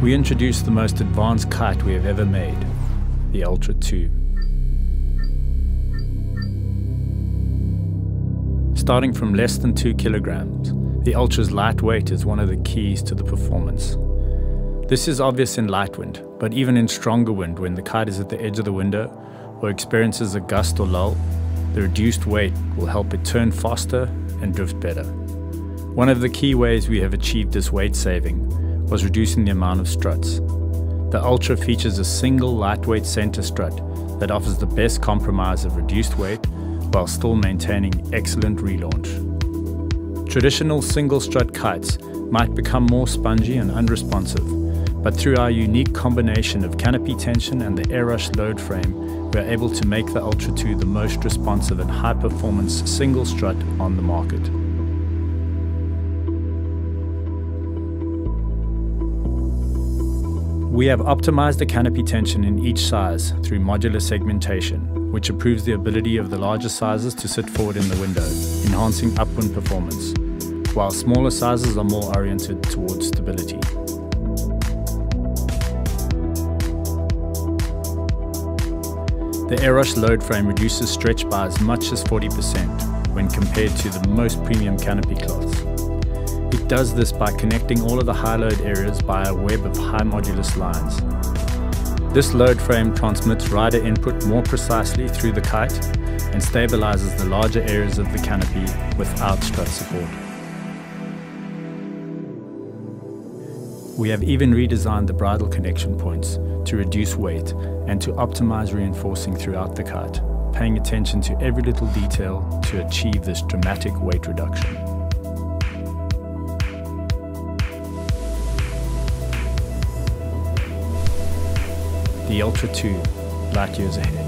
we introduced the most advanced kite we have ever made, the Ultra 2. Starting from less than 2 kilograms, the Ultra's lightweight is one of the keys to the performance. This is obvious in light wind, but even in stronger wind when the kite is at the edge of the window or experiences a gust or lull, the reduced weight will help it turn faster and drift better. One of the key ways we have achieved this weight saving was reducing the amount of struts. The Ultra features a single lightweight center strut that offers the best compromise of reduced weight while still maintaining excellent relaunch. Traditional single strut kites might become more spongy and unresponsive, but through our unique combination of canopy tension and the Airush load frame, we are able to make the Ultra 2 the most responsive and high performance single strut on the market. We have optimized the canopy tension in each size through modular segmentation, which improves the ability of the larger sizes to sit forward in the window, enhancing upwind performance, while smaller sizes are more oriented towards stability. The Airush load frame reduces stretch by as much as 40% when compared to the most premium canopy cloths. It does this by connecting all of the high load areas by a web of high modulus lines. This load frame transmits rider input more precisely through the kite and stabilizes the larger areas of the canopy without strut support. We have even redesigned the bridle connection points to reduce weight and to optimize reinforcing throughout the kite, paying attention to every little detail to achieve this dramatic weight reduction. The Ultra 2, light years ahead.